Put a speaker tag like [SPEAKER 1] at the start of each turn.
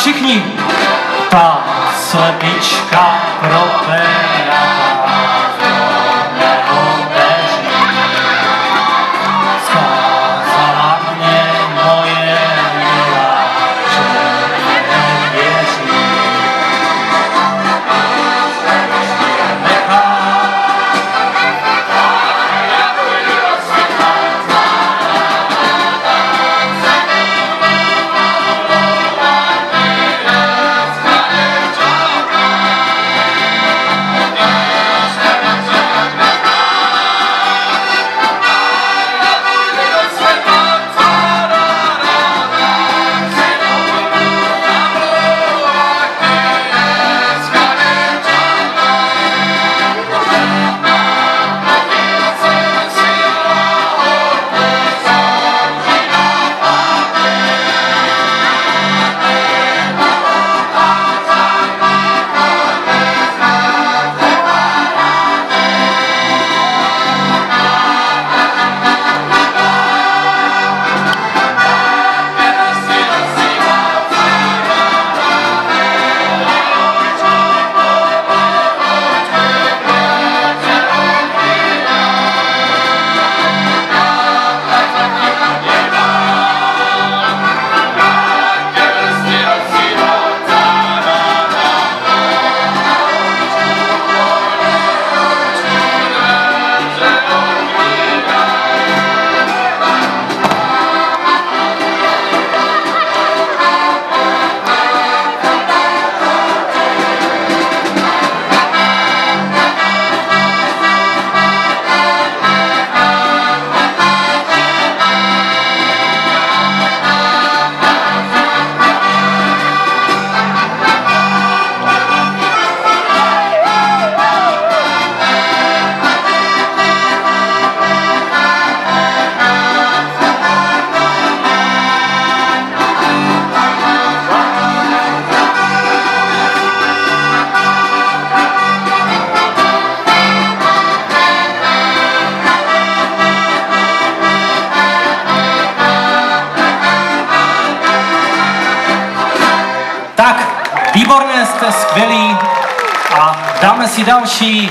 [SPEAKER 1] všichni. Ta slepička propérata výborné, jste skvělí. A dáme si další